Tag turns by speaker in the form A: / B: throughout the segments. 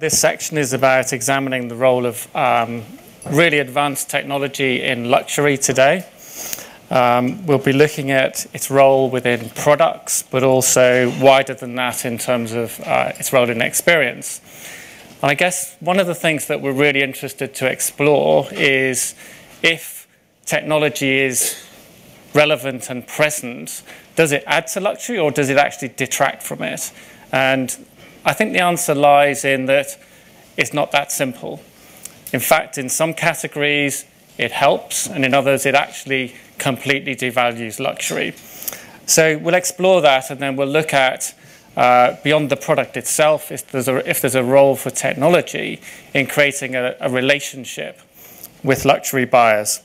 A: This section is about examining the role of um, really advanced technology in luxury today. Um, we'll be looking at its role within products, but also wider than that in terms of uh, its role in experience. And I guess one of the things that we're really interested to explore is if technology is relevant and present, does it add to luxury or does it actually detract from it? And I think the answer lies in that it's not that simple. In fact, in some categories, it helps, and in others, it actually completely devalues luxury. So we'll explore that, and then we'll look at uh, beyond the product itself, if there's, a, if there's a role for technology in creating a, a relationship with luxury buyers.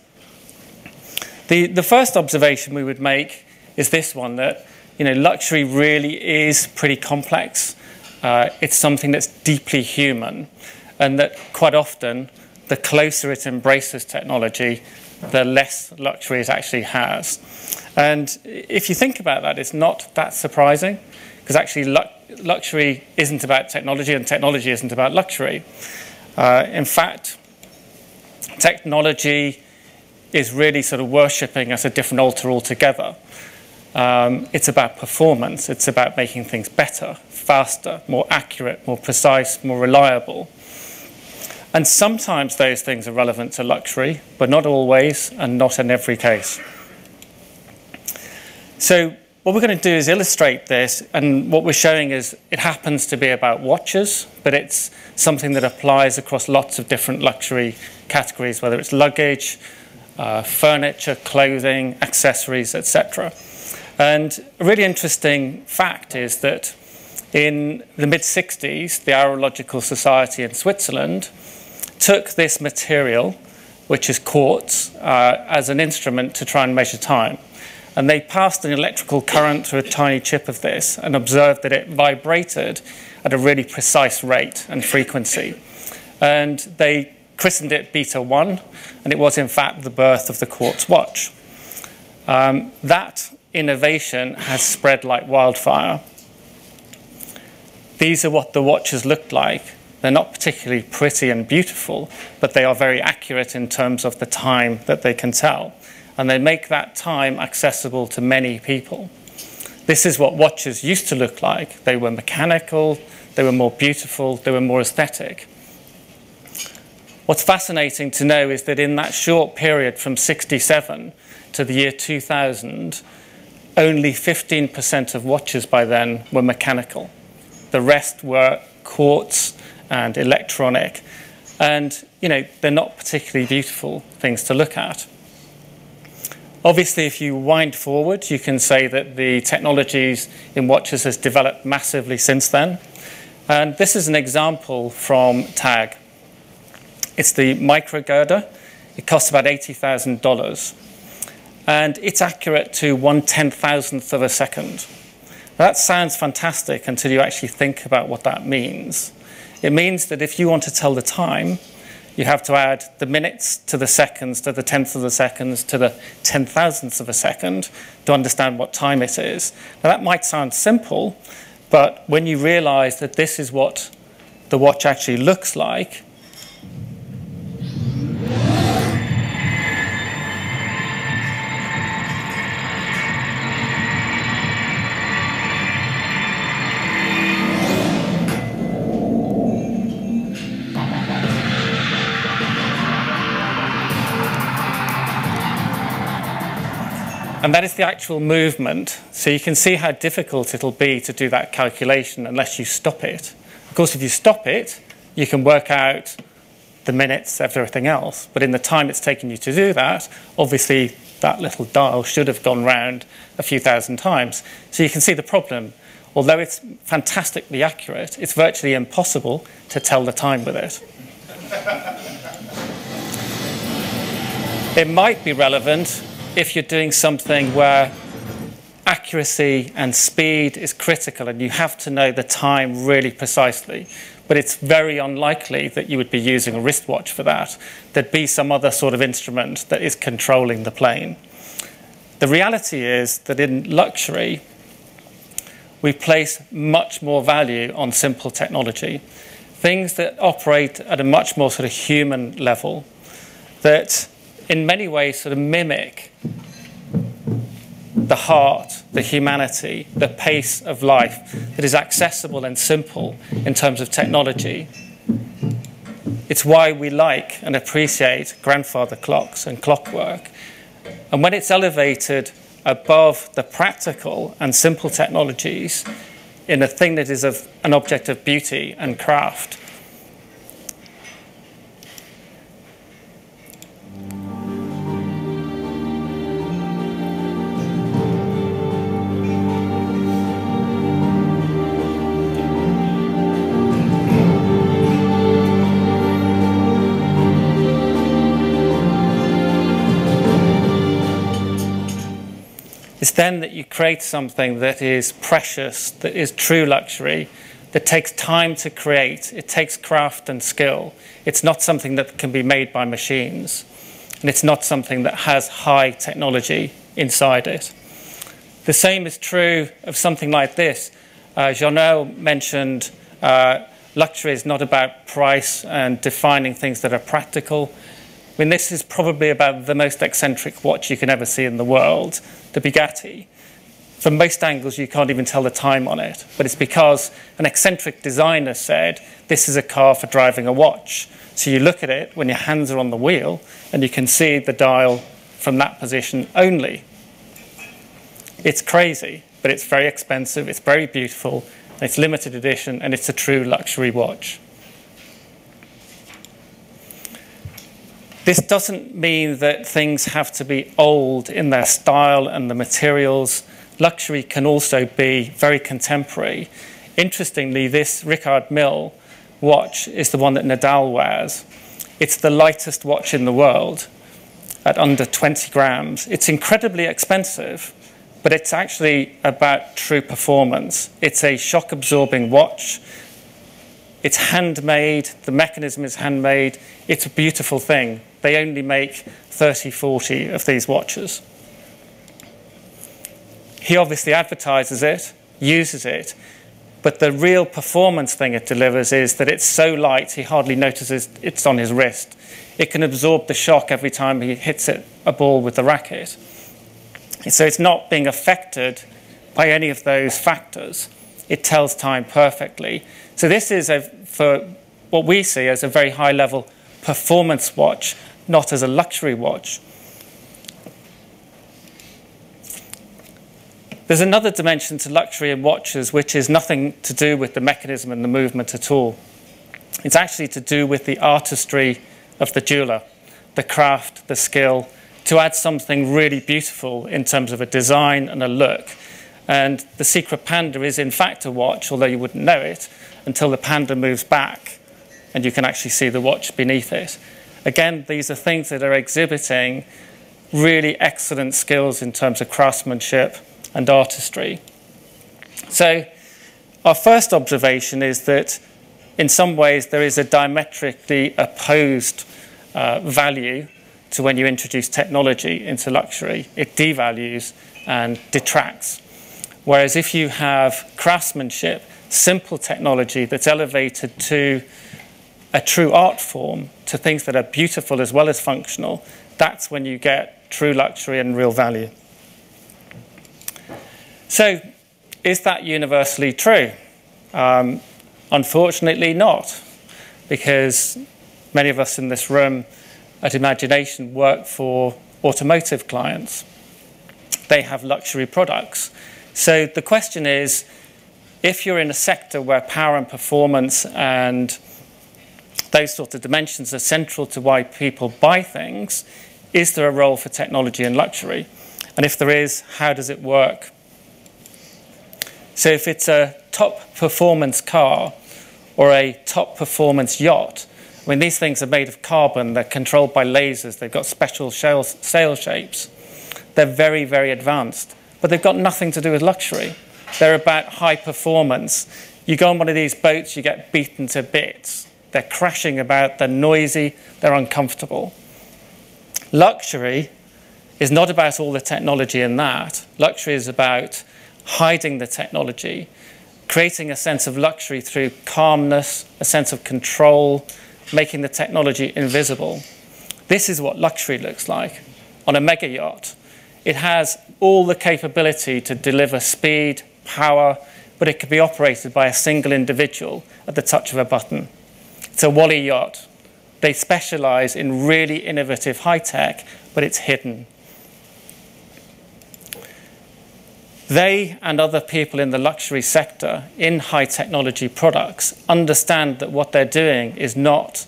A: The, the first observation we would make is this one that you know, luxury really is pretty complex. Uh, it's something that's deeply human, and that quite often, the closer it embraces technology, the less luxury it actually has. And if you think about that, it's not that surprising, because actually, lu luxury isn't about technology, and technology isn't about luxury. Uh, in fact, technology is really sort of worshipping as a different altar altogether. Um, it's about performance. It's about making things better, faster, more accurate, more precise, more reliable. And sometimes those things are relevant to luxury, but not always and not in every case. So what we're going to do is illustrate this, and what we're showing is it happens to be about watches, but it's something that applies across lots of different luxury categories, whether it's luggage, uh, furniture, clothing, accessories, etc. And a really interesting fact is that in the mid 60s, the Horological Society in Switzerland took this material, which is quartz, uh, as an instrument to try and measure time. And they passed an electrical current through a tiny chip of this and observed that it vibrated at a really precise rate and frequency. And they christened it Beta 1, and it was in fact the birth of the quartz watch. Um, that innovation has spread like wildfire. These are what the watches looked like. They're not particularly pretty and beautiful, but they are very accurate in terms of the time that they can tell. And they make that time accessible to many people. This is what watches used to look like. They were mechanical, they were more beautiful, they were more aesthetic. What's fascinating to know is that in that short period from 67 to the year 2000, only 15% of watches by then were mechanical. The rest were quartz and electronic. And, you know, they're not particularly beautiful things to look at. Obviously, if you wind forward, you can say that the technologies in watches has developed massively since then. And this is an example from TAG. It's the Mikrogirder. It costs about $80,000 and it's accurate to one ten thousandth of a second. That sounds fantastic until you actually think about what that means. It means that if you want to tell the time, you have to add the minutes to the seconds, to the tenth of the seconds, to the ten thousandths of a second to understand what time it is. Now, that might sound simple, but when you realize that this is what the watch actually looks like, And that is the actual movement. So you can see how difficult it'll be to do that calculation unless you stop it. Of course, if you stop it, you can work out the minutes, everything else. But in the time it's taken you to do that, obviously that little dial should have gone round a few thousand times. So you can see the problem. Although it's fantastically accurate, it's virtually impossible to tell the time with it. it might be relevant if you're doing something where accuracy and speed is critical and you have to know the time really precisely. But it's very unlikely that you would be using a wristwatch for that. There'd be some other sort of instrument that is controlling the plane. The reality is that in luxury, we place much more value on simple technology. things that operate at a much more sort of human level, that in many ways sort of mimic the heart, the humanity, the pace of life that is accessible and simple in terms of technology. It's why we like and appreciate grandfather clocks and clockwork. And when it's elevated above the practical and simple technologies in a thing that is of an object of beauty and craft, Then that you create something that is precious, that is true luxury, that takes time to create. It takes craft and skill. It's not something that can be made by machines. And it's not something that has high technology inside it. The same is true of something like this. Uh, Jean-Noël mentioned uh, luxury is not about price and defining things that are practical. I mean, this is probably about the most eccentric watch you can ever see in the world, the Bugatti. From most angles, you can't even tell the time on it, but it's because an eccentric designer said, this is a car for driving a watch. So you look at it when your hands are on the wheel, and you can see the dial from that position only. It's crazy, but it's very expensive, it's very beautiful, it's limited edition, and it's a true luxury watch. This doesn't mean that things have to be old in their style and the materials. Luxury can also be very contemporary. Interestingly, this Richard Mille watch is the one that Nadal wears. It's the lightest watch in the world at under 20 grams. It's incredibly expensive, but it's actually about true performance. It's a shock absorbing watch. It's handmade, the mechanism is handmade. It's a beautiful thing they only make 30, 40 of these watches. He obviously advertises it, uses it, but the real performance thing it delivers is that it's so light he hardly notices it's on his wrist. It can absorb the shock every time he hits it, a ball with the racket. So it's not being affected by any of those factors. It tells time perfectly. So this is a, for what we see as a very high level performance watch not as a luxury watch. There's another dimension to luxury in watches which is nothing to do with the mechanism and the movement at all. It's actually to do with the artistry of the jeweler, the craft, the skill, to add something really beautiful in terms of a design and a look. And the Secret Panda is in fact a watch, although you wouldn't know it, until the panda moves back and you can actually see the watch beneath it. Again, these are things that are exhibiting really excellent skills in terms of craftsmanship and artistry. So, our first observation is that in some ways there is a diametrically opposed uh, value to when you introduce technology into luxury. It devalues and detracts. Whereas if you have craftsmanship, simple technology that's elevated to a true art form to things that are beautiful as well as functional, that's when you get true luxury and real value. So, is that universally true? Um, unfortunately, not, because many of us in this room at Imagination work for automotive clients. They have luxury products. So the question is if you're in a sector where power and performance and those sorts of dimensions are central to why people buy things. Is there a role for technology in luxury? And if there is, how does it work? So if it's a top performance car or a top performance yacht, I mean, these things are made of carbon, they're controlled by lasers, they've got special sail shapes. They're very, very advanced, but they've got nothing to do with luxury. They're about high performance. You go on one of these boats, you get beaten to bits. They're crashing about, they're noisy, they're uncomfortable. Luxury is not about all the technology in that. Luxury is about hiding the technology, creating a sense of luxury through calmness, a sense of control, making the technology invisible. This is what luxury looks like on a mega yacht. It has all the capability to deliver speed, power, but it can be operated by a single individual at the touch of a button. It's a Wally yacht. They specialize in really innovative high tech, but it's hidden. They and other people in the luxury sector in high technology products understand that what they're doing is not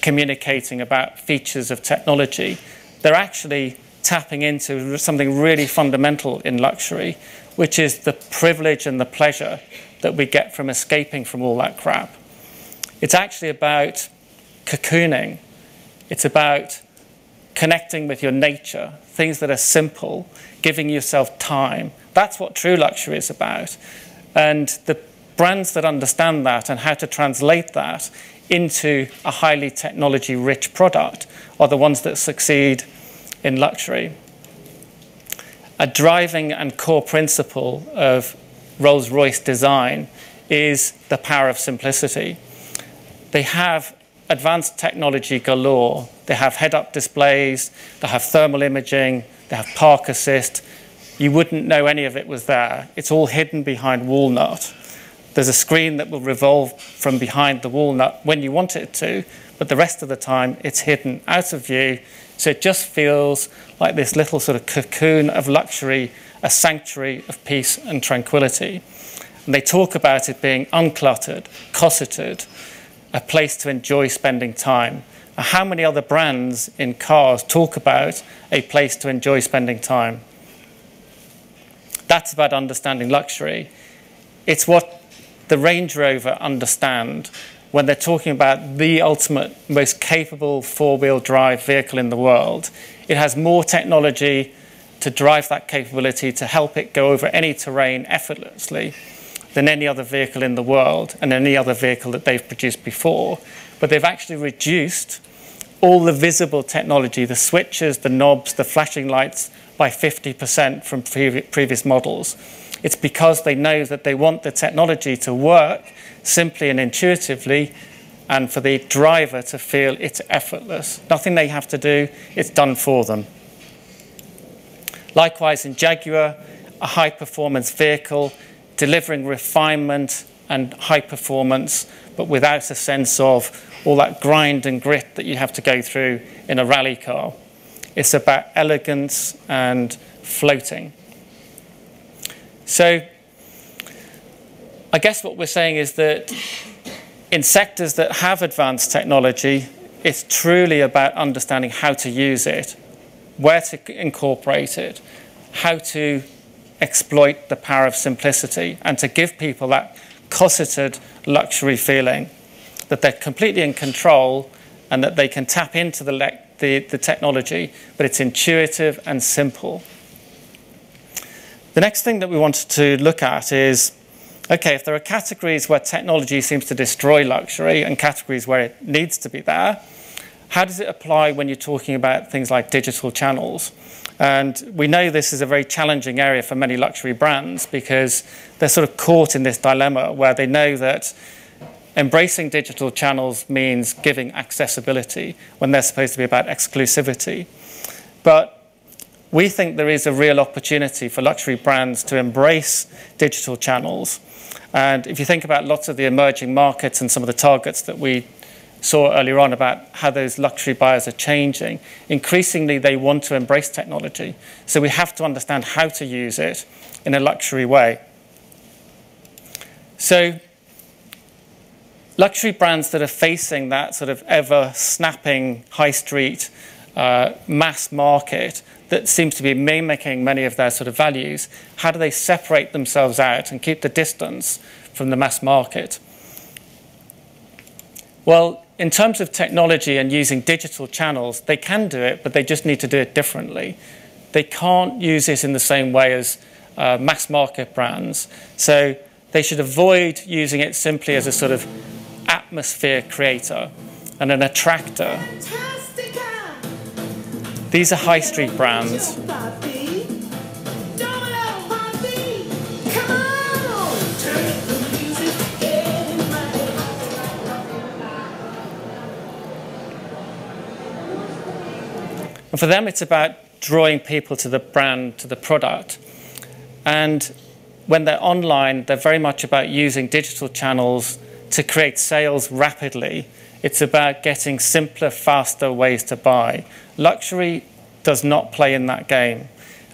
A: communicating about features of technology. They're actually tapping into something really fundamental in luxury, which is the privilege and the pleasure that we get from escaping from all that crap. It's actually about cocooning. It's about connecting with your nature, things that are simple, giving yourself time. That's what true luxury is about. And the brands that understand that and how to translate that into a highly technology rich product are the ones that succeed in luxury. A driving and core principle of Rolls Royce design is the power of simplicity. They have advanced technology galore. They have head up displays, they have thermal imaging, they have park assist. You wouldn't know any of it was there. It's all hidden behind walnut. There's a screen that will revolve from behind the walnut when you want it to, but the rest of the time it's hidden out of view. So it just feels like this little sort of cocoon of luxury, a sanctuary of peace and tranquility. And they talk about it being uncluttered, cosseted, a place to enjoy spending time. How many other brands in cars talk about a place to enjoy spending time? That's about understanding luxury. It's what the Range Rover understand when they're talking about the ultimate, most capable four-wheel drive vehicle in the world. It has more technology to drive that capability to help it go over any terrain effortlessly than any other vehicle in the world and any other vehicle that they've produced before. But they've actually reduced all the visible technology, the switches, the knobs, the flashing lights, by 50% from previous models. It's because they know that they want the technology to work simply and intuitively and for the driver to feel it's effortless. Nothing they have to do, it's done for them. Likewise, in Jaguar, a high performance vehicle delivering refinement and high performance, but without a sense of all that grind and grit that you have to go through in a rally car. It's about elegance and floating. So I guess what we're saying is that in sectors that have advanced technology, it's truly about understanding how to use it, where to incorporate it, how to exploit the power of simplicity, and to give people that cosseted luxury feeling that they're completely in control and that they can tap into the, the, the technology, but it's intuitive and simple. The next thing that we wanted to look at is okay, if there are categories where technology seems to destroy luxury and categories where it needs to be there, how does it apply when you're talking about things like digital channels? And we know this is a very challenging area for many luxury brands because they're sort of caught in this dilemma where they know that embracing digital channels means giving accessibility when they're supposed to be about exclusivity. But we think there is a real opportunity for luxury brands to embrace digital channels. And if you think about lots of the emerging markets and some of the targets that we saw earlier on about how those luxury buyers are changing, increasingly they want to embrace technology. So we have to understand how to use it in a luxury way. So luxury brands that are facing that sort of ever snapping high street uh, mass market that seems to be mimicking many of their sort of values, how do they separate themselves out and keep the distance from the mass market? Well, in terms of technology and using digital channels, they can do it, but they just need to do it differently. They can't use it in the same way as uh, mass market brands. So they should avoid using it simply as a sort of atmosphere creator and an attractor. These are high street brands. And for them, it's about drawing people to the brand, to the product. And when they're online, they're very much about using digital channels to create sales rapidly. It's about getting simpler, faster ways to buy. Luxury does not play in that game.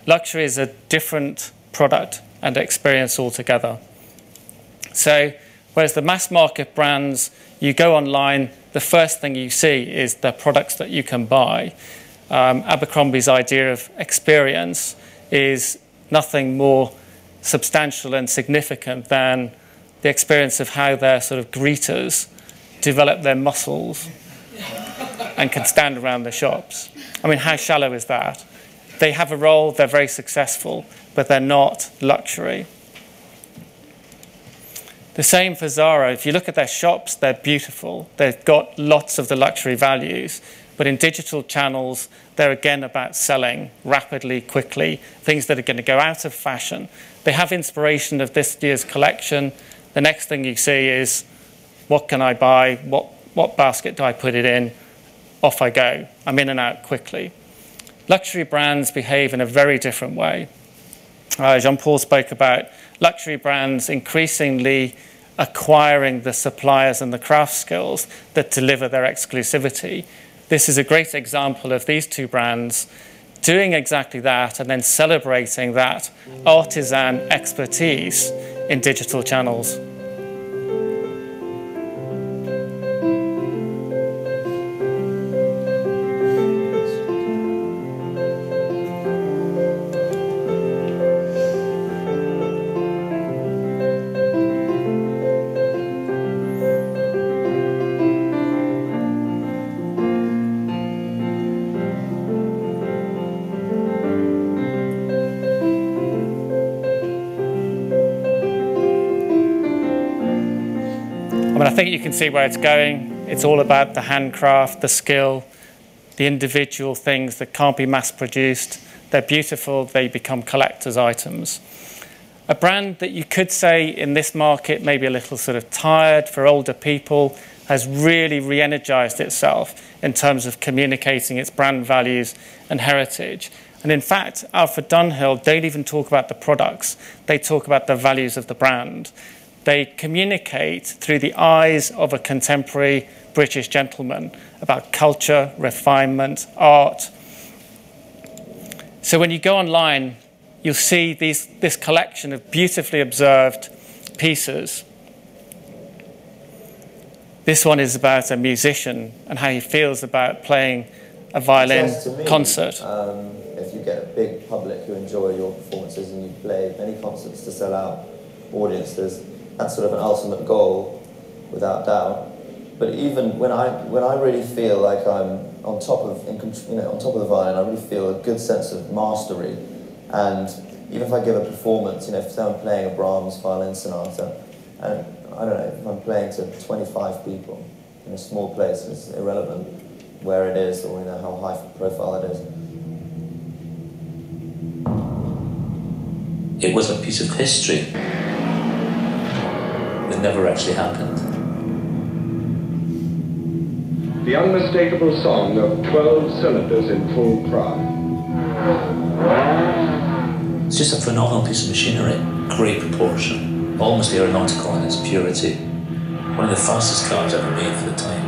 A: Luxury is a different product and experience altogether. So, whereas the mass market brands, you go online, the first thing you see is the products that you can buy. Um, Abercrombie's idea of experience is nothing more substantial and significant than the experience of how their sort of greeters develop their muscles and can stand around the shops. I mean, how shallow is that? They have a role, they're very successful, but they're not luxury. The same for Zara. If you look at their shops, they're beautiful. They've got lots of the luxury values. But in digital channels, they're again about selling rapidly, quickly, things that are going to go out of fashion. They have inspiration of this year's collection. The next thing you see is what can I buy? What, what basket do I put it in? Off I go. I'm in and out quickly. Luxury brands behave in a very different way. Uh, Jean Paul spoke about luxury brands increasingly acquiring the suppliers and the craft skills that deliver their exclusivity. This is a great example of these two brands doing exactly that and then celebrating that artisan expertise in digital channels. Think you can see where it's going. It's all about the handcraft, the skill, the individual things that can't be mass produced. They're beautiful, they become collector's items. A brand that you could say in this market, maybe a little sort of tired for older people, has really re energized itself in terms of communicating its brand values and heritage. And in fact, Alfred Dunhill don't even talk about the products, they talk about the values of the brand. They communicate through the eyes of a contemporary British gentleman about culture, refinement, art. So when you go online, you'll see these, this collection of beautifully observed pieces. This one is about a musician and how he feels about playing a violin me, concert.
B: Um, if you get a big public who enjoy your performances and you play many concerts to sell out audiences, that's sort of an ultimate goal, without doubt. But even when I when I really feel like I'm on top of you know on top of the violin, I really feel a good sense of mastery. And even if I give a performance, you know, if I'm playing a Brahms violin sonata, and I don't know, if I'm playing to 25 people in a small place, it's irrelevant where it is or you know how high profile it is.
C: It was a piece of history that never actually happened.
D: The unmistakable song of 12 cylinders in full cry.
C: It's just a phenomenal piece of machinery, great proportion, almost aeronautical in its purity. One of the fastest cars ever made for the time.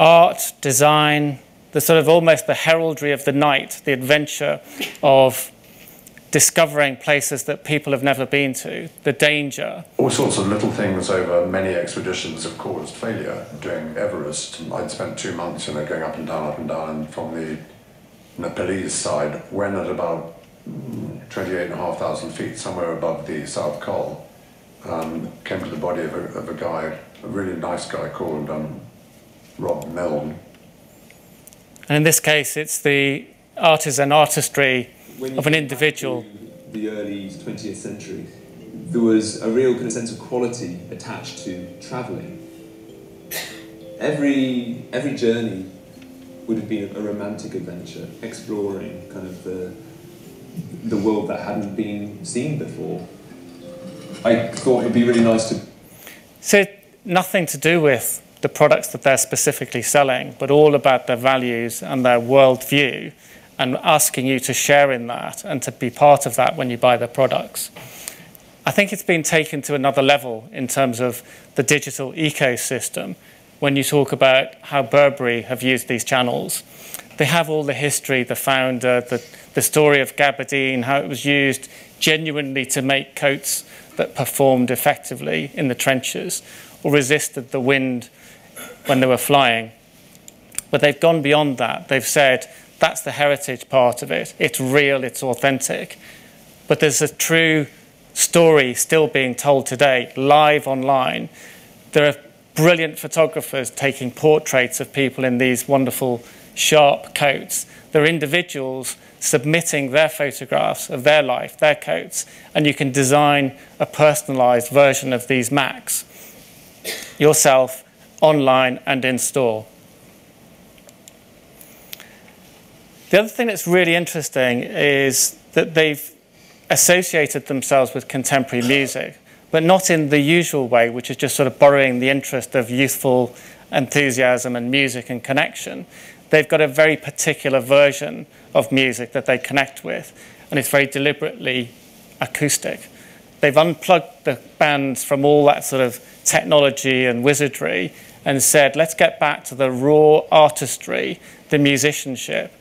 A: Art, design, the sort of almost the heraldry of the night, the adventure of discovering places that people have never been to, the danger.
E: All sorts of little things over many expeditions have caused failure. Doing Everest, I'd spent two months, you know, going up and down, up and down, and from the Nepalese side, when at about 28,500 feet, somewhere above the South Col, um, came to the body of a, of a guy, a really nice guy called um, Rob Milne.
A: And in this case, it's the artisan artistry of an individual.
F: The early 20th century, there was a real kind of sense of quality attached to travelling. Every, every journey would have been a romantic adventure, exploring kind of the, the world that hadn't been seen before. I thought it would be really nice to.
A: So, nothing to do with the products that they're specifically selling, but all about their values and their worldview and asking you to share in that and to be part of that when you buy their products. I think it's been taken to another level in terms of the digital ecosystem when you talk about how Burberry have used these channels. They have all the history, the founder, the, the story of gabardine, how it was used genuinely to make coats that performed effectively in the trenches or resisted the wind when they were flying. But they've gone beyond that. They've said that's the heritage part of it. It's real, it's authentic. But there's a true story still being told today, live online. There are brilliant photographers taking portraits of people in these wonderful, sharp coats. There are individuals submitting their photographs of their life, their coats, and you can design a personalized version of these Macs yourself online and in store. The other thing that's really interesting is that they've associated themselves with contemporary music, but not in the usual way, which is just sort of borrowing the interest of youthful enthusiasm and music and connection. They've got a very particular version of music that they connect with, and it's very deliberately acoustic. They've unplugged the bands from all that sort of technology and wizardry and said, let's get back to the raw artistry, the musicianship,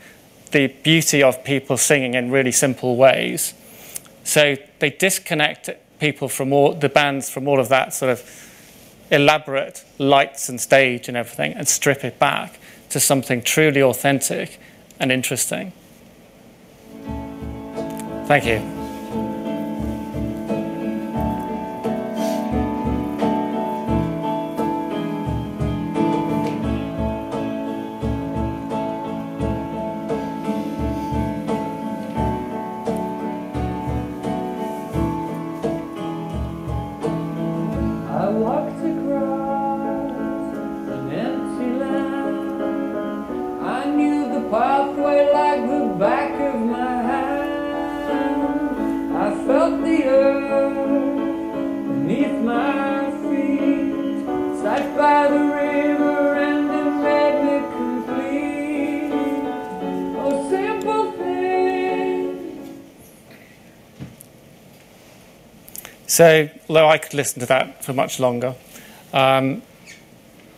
A: the beauty of people singing in really simple ways. So they disconnect people from all the bands from all of that sort of elaborate lights and stage and everything and strip it back to something truly authentic and interesting. Thank you. So, although I could listen to that for much longer, um,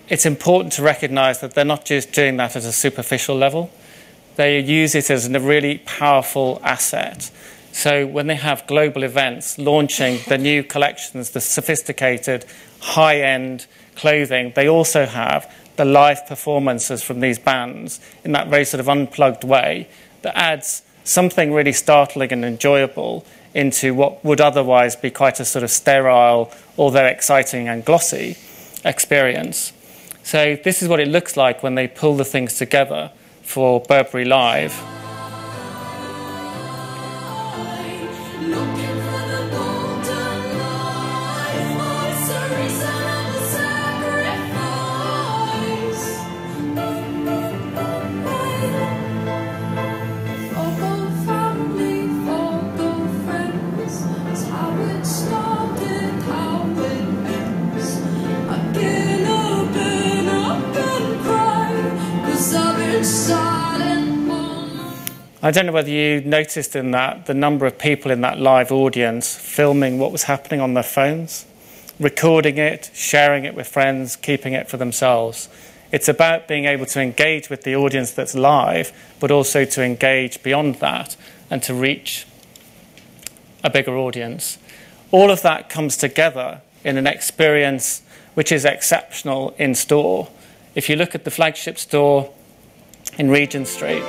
A: it's important to recognize that they're not just doing that at a superficial level. They use it as a really powerful asset. So, when they have global events launching the new collections, the sophisticated, high end clothing, they also have the live performances from these bands in that very sort of unplugged way that adds something really startling and enjoyable into what would otherwise be quite a sort of sterile, although exciting and glossy experience. So this is what it looks like when they pull the things together for Burberry Live. I don't know whether you noticed in that the number of people in that live audience filming what was happening on their phones, recording it, sharing it with friends, keeping it for themselves. It's about being able to engage with the audience that's live, but also to engage beyond that and to reach a bigger audience. All of that comes together in an experience which is exceptional in store. If you look at the flagship store in Regent Street,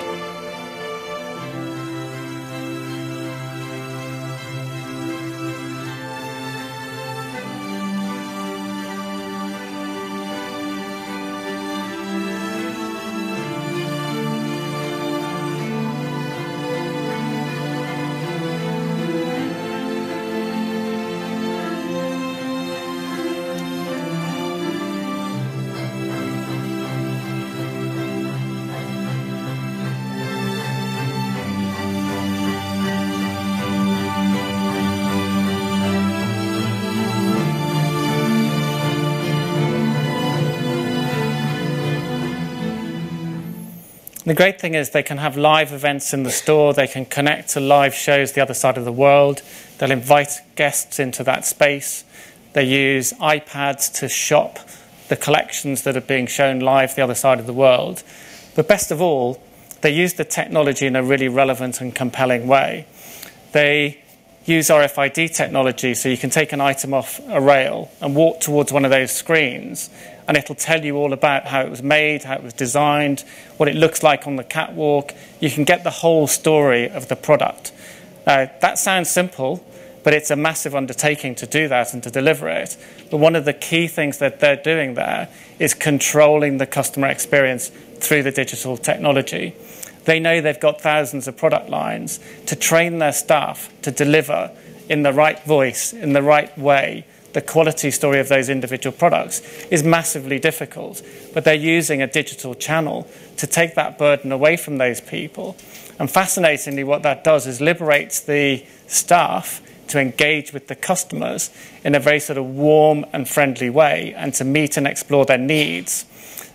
A: the great thing is they can have live events in the store, they can connect to live shows the other side of the world, they'll invite guests into that space. They use iPads to shop the collections that are being shown live the other side of the world. But best of all, they use the technology in a really relevant and compelling way. They use RFID technology so you can take an item off a rail and walk towards one of those screens and it'll tell you all about how it was made, how it was designed, what it looks like on the catwalk. You can get the whole story of the product. Uh, that sounds simple, but it's a massive undertaking to do that and to deliver it. But one of the key things that they're doing there is controlling the customer experience through the digital technology. They know they've got thousands of product lines to train their staff to deliver in the right voice, in the right way, the quality story of those individual products is massively difficult. But they're using a digital channel to take that burden away from those people. And fascinatingly, what that does is liberates the staff to engage with the customers in a very sort of warm and friendly way and to meet and explore their needs.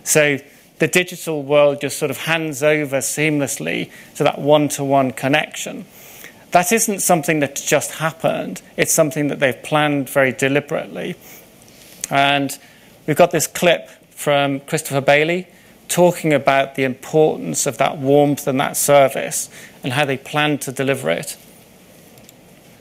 A: So the digital world just sort of hands over seamlessly to that one to one connection. That isn't something that just happened, it's something that they've planned very deliberately. And we've got this clip from Christopher Bailey talking about the importance of that warmth and that service and how they plan to deliver it.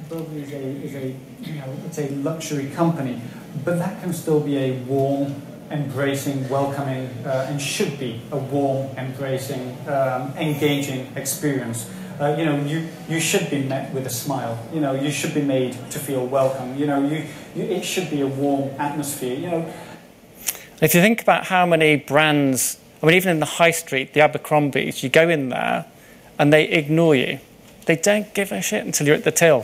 G: Burberry is a, is a, you know, it's a luxury company, but that can still be a warm, embracing, welcoming, uh, and should be a warm, embracing, um, engaging experience. Uh, you know, you, you should be met with a smile. You know, you should be made to feel welcome. You know, you, you, it should be a warm atmosphere. You know.
A: If you think about how many brands, I mean, even in the high street, the Abercrombies, you go in there and they ignore you. They don't give a shit until you're at the till.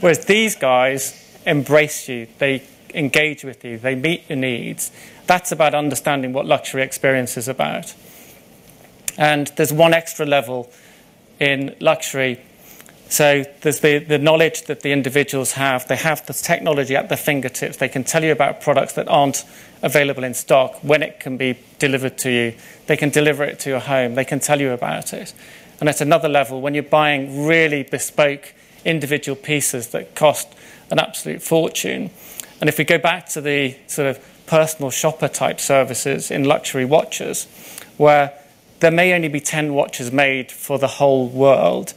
A: Whereas these guys embrace you, they engage with you, they meet your needs. That's about understanding what luxury experience is about. And there's one extra level in luxury. So there's the, the knowledge that the individuals have. They have the technology at their fingertips. They can tell you about products that aren't available in stock, when it can be delivered to you. They can deliver it to your home. They can tell you about it. And at another level, when you're buying really bespoke individual pieces that cost an absolute fortune, and if we go back to the sort of personal shopper type services in luxury watches, where there may only be 10 watches made for the whole world.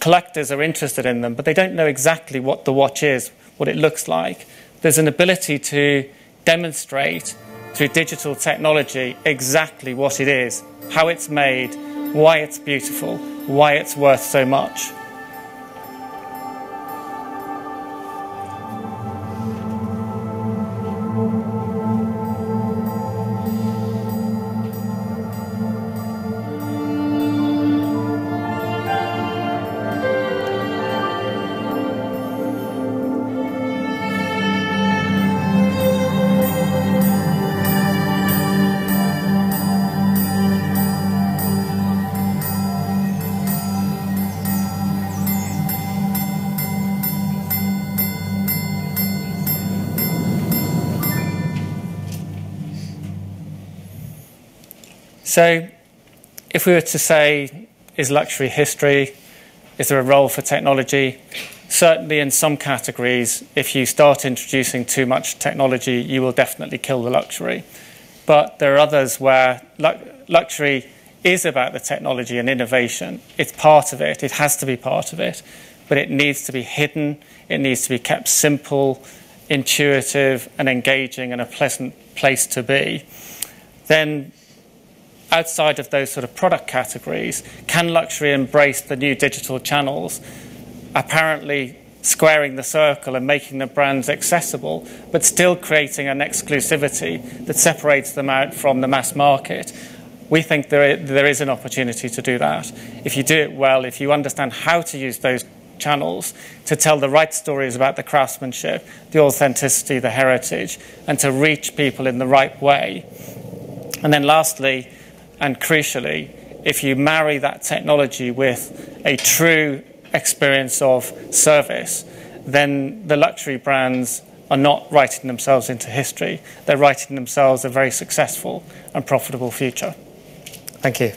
A: Collectors are interested in them, but they don't know exactly what the watch is, what it looks like. There's an ability to demonstrate through digital technology exactly what it is, how it's made, why it's beautiful, why it's worth so much. So, if we were to say, is luxury history? Is there a role for technology? Certainly, in some categories, if you start introducing too much technology, you will definitely kill the luxury. But there are others where luxury is about the technology and innovation. It's part of it, it has to be part of it, but it needs to be hidden, it needs to be kept simple, intuitive, and engaging, and a pleasant place to be. Then outside of those sort of product categories, can luxury embrace the new digital channels, apparently squaring the circle and making the brands accessible, but still creating an exclusivity that separates them out from the mass market? We think there there is an opportunity to do that. If you do it well, if you understand how to use those channels to tell the right stories about the craftsmanship, the authenticity, the heritage, and to reach people in the right way. And then lastly, and crucially, if you marry that technology with a true experience of service, then the luxury brands are not writing themselves into history. They're writing themselves a very successful and profitable future. Thank you.